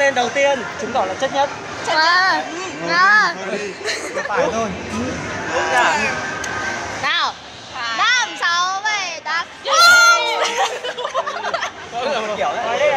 tên đầu tiên chứng tỏ là chất nhất. À, à. phải thôi. Dạ. Nào Năm, sáu, bảy, tám kiểu đấy.